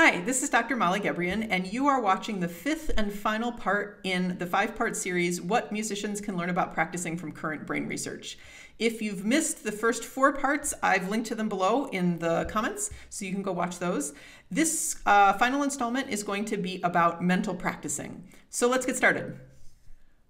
Hi, this is Dr. Molly Gebrian, and you are watching the fifth and final part in the five part series What Musicians Can Learn About Practicing from Current Brain Research. If you've missed the first four parts, I've linked to them below in the comments, so you can go watch those. This uh, final installment is going to be about mental practicing. So let's get started.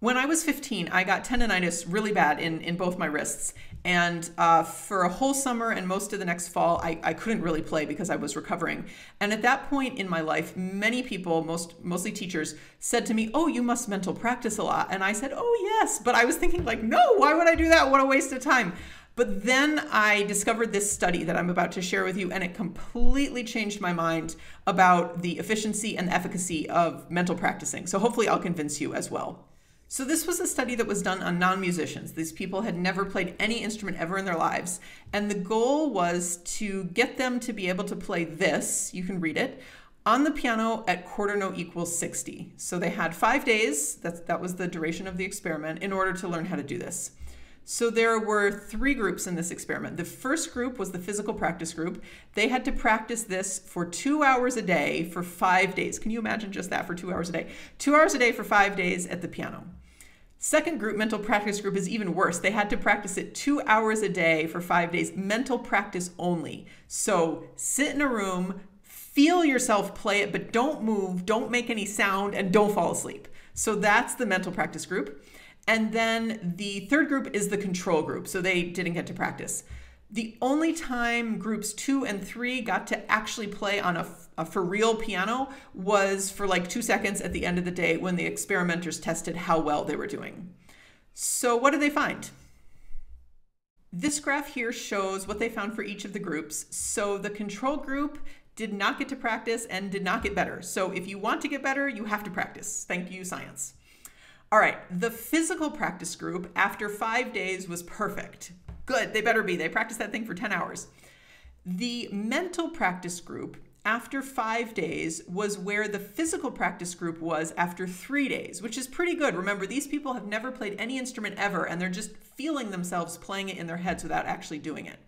When I was 15, I got tendonitis really bad in, in both my wrists. And uh, for a whole summer and most of the next fall, I, I couldn't really play because I was recovering. And at that point in my life, many people, most mostly teachers, said to me, Oh, you must mental practice a lot. And I said, Oh, yes. But I was thinking, like, no, why would I do that? What a waste of time. But then I discovered this study that I'm about to share with you, and it completely changed my mind about the efficiency and efficacy of mental practicing. So hopefully, I'll convince you as well. So, this was a study that was done on non musicians. These people had never played any instrument ever in their lives. And the goal was to get them to be able to play this, you can read it, on the piano at quarter note equals 60. So, they had five days, that, that was the duration of the experiment, in order to learn how to do this. So there were three groups in this experiment. The first group was the physical practice group. They had to practice this for two hours a day for five days. Can you imagine just that for two hours a day? Two hours a day for five days at the piano. Second group, mental practice group, is even worse. They had to practice it two hours a day for five days, mental practice only. So sit in a room, feel yourself play it, but don't move, don't make any sound, and don't fall asleep. So that's the mental practice group. And then the third group is the control group. So they didn't get to practice. The only time groups two and three got to actually play on a a for real piano was for like two seconds at the end of the day when the experimenters tested how well they were doing. So, what did they find? This graph here shows what they found for each of the groups. So, the control group did not get to practice and did not get better. So, if you want to get better, you have to practice. Thank you, science. All right, the physical practice group after five days was perfect. Good, they better be. They practiced that thing for 10 hours. The mental practice group after five days was where the physical practice group was after three days, which is pretty good. Remember, these people have never played any instrument ever, and they're just feeling themselves playing it in their heads without actually doing it.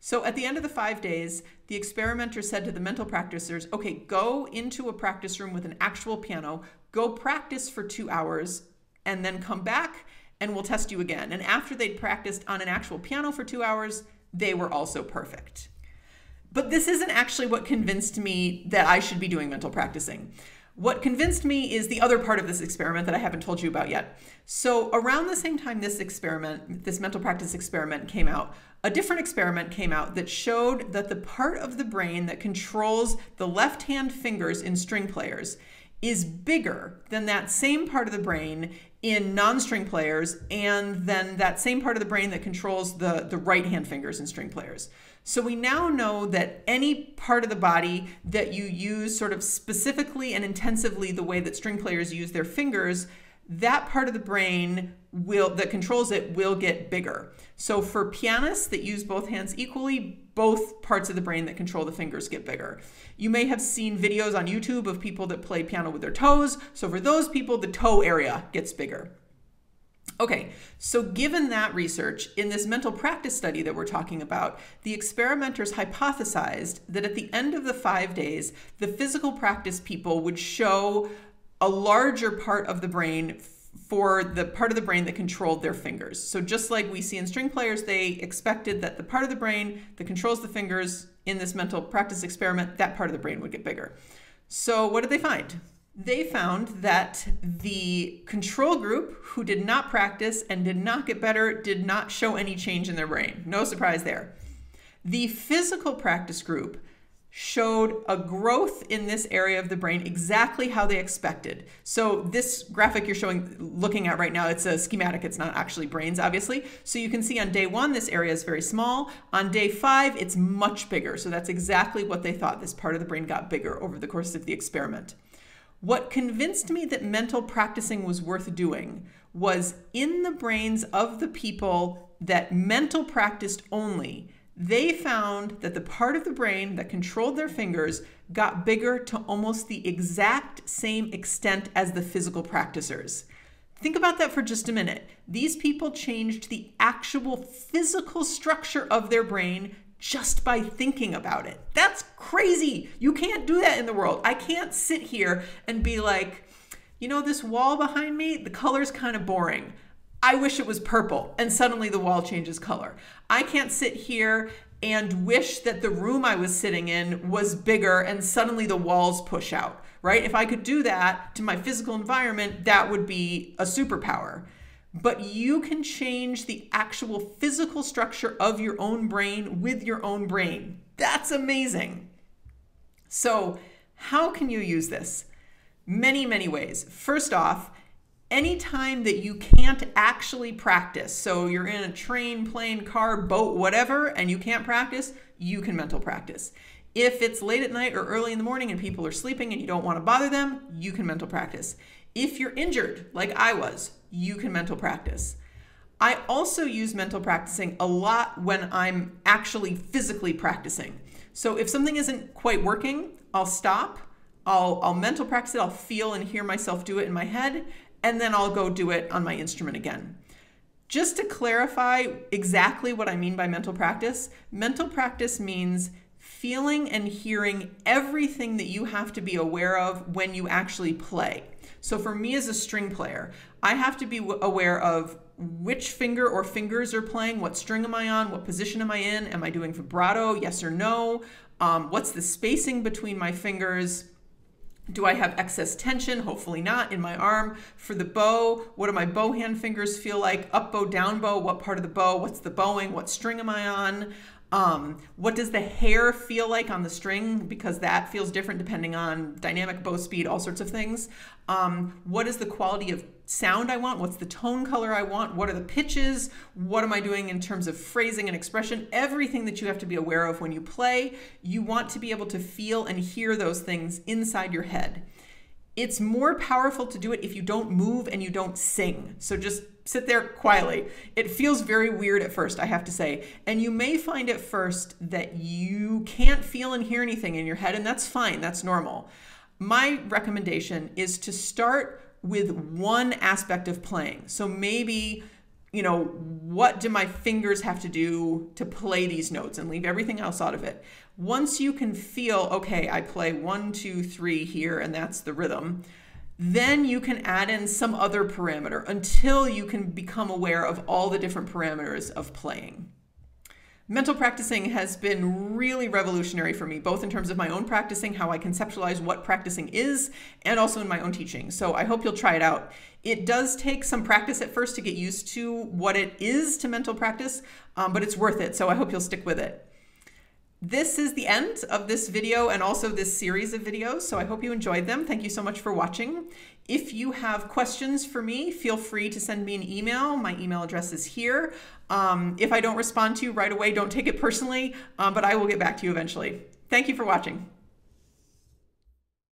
So at the end of the five days, the experimenter said to the mental practicers, okay, go into a practice room with an actual piano, go practice for two hours, and then come back and we'll test you again. And after they'd practiced on an actual piano for two hours, they were also perfect. But this isn't actually what convinced me that I should be doing mental practicing. What convinced me is the other part of this experiment that I haven't told you about yet. So, around the same time this experiment, this mental practice experiment came out, a different experiment came out that showed that the part of the brain that controls the left hand fingers in string players is bigger than that same part of the brain in non-string players and then that same part of the brain that controls the, the right hand fingers in string players. So we now know that any part of the body that you use sort of specifically and intensively the way that string players use their fingers, that part of the brain will that controls it will get bigger. So for pianists that use both hands equally, both parts of the brain that control the fingers get bigger. You may have seen videos on YouTube of people that play piano with their toes. So for those people, the toe area gets bigger. Okay, so given that research, in this mental practice study that we're talking about, the experimenters hypothesized that at the end of the five days, the physical practice people would show a larger part of the brain for the part of the brain that controlled their fingers. So just like we see in string players, they expected that the part of the brain that controls the fingers in this mental practice experiment, that part of the brain would get bigger. So what did they find? they found that the control group who did not practice and did not get better did not show any change in their brain. No surprise there. The physical practice group showed a growth in this area of the brain exactly how they expected. So this graphic you're showing looking at right now, it's a schematic, it's not actually brains obviously. So you can see on day 1 this area is very small. On day 5 it's much bigger. So that's exactly what they thought. This part of the brain got bigger over the course of the experiment. What convinced me that mental practicing was worth doing was in the brains of the people that mental practiced only, they found that the part of the brain that controlled their fingers got bigger to almost the exact same extent as the physical practicers. Think about that for just a minute. These people changed the actual physical structure of their brain just by thinking about it. That's crazy. You can't do that in the world. I can't sit here and be like, you know, this wall behind me, the color's kind of boring. I wish it was purple. And suddenly the wall changes color. I can't sit here and wish that the room I was sitting in was bigger and suddenly the walls push out, right? If I could do that to my physical environment, that would be a superpower but you can change the actual physical structure of your own brain with your own brain. That's amazing. So, how can you use this? Many, many ways. First off, anytime that you can't actually practice, so you're in a train, plane, car, boat, whatever, and you can't practice, you can mental practice. If it's late at night or early in the morning and people are sleeping and you don't want to bother them, you can mental practice. If you're injured, like I was, you can mental practice. I also use mental practicing a lot when I'm actually physically practicing. So if something isn't quite working, I'll stop, I'll, I'll mental practice it, I'll feel and hear myself do it in my head, and then I'll go do it on my instrument again. Just to clarify exactly what I mean by mental practice, mental practice means feeling and hearing everything that you have to be aware of when you actually play. So for me as a string player, I have to be aware of which finger or fingers are playing, what string am I on, what position am I in, am I doing vibrato, yes or no, um, what's the spacing between my fingers, do I have excess tension? Hopefully not in my arm. For the bow, what do my bow hand fingers feel like? Up bow, down bow, what part of the bow? What's the bowing? What string am I on? Um, what does the hair feel like on the string? Because that feels different depending on dynamic bow speed, all sorts of things. Um, what is the quality of sound I want? What's the tone color I want? What are the pitches? What am I doing in terms of phrasing and expression? Everything that you have to be aware of when you play, you want to be able to feel and hear those things inside your head. It's more powerful to do it if you don't move and you don't sing. So just sit there quietly. It feels very weird at first, I have to say. And you may find at first that you can't feel and hear anything in your head, and that's fine, that's normal. My recommendation is to start with one aspect of playing. So maybe, you know, what do my fingers have to do to play these notes and leave everything else out of it. Once you can feel, okay, I play one, two, three here, and that's the rhythm then you can add in some other parameter until you can become aware of all the different parameters of playing. Mental practicing has been really revolutionary for me, both in terms of my own practicing, how I conceptualize what practicing is, and also in my own teaching. So I hope you'll try it out. It does take some practice at first to get used to what it is to mental practice, um, but it's worth it. So I hope you'll stick with it. This is the end of this video and also this series of videos, so I hope you enjoyed them. Thank you so much for watching. If you have questions for me, feel free to send me an email. My email address is here. Um, if I don't respond to you right away, don't take it personally, um, but I will get back to you eventually. Thank you for watching.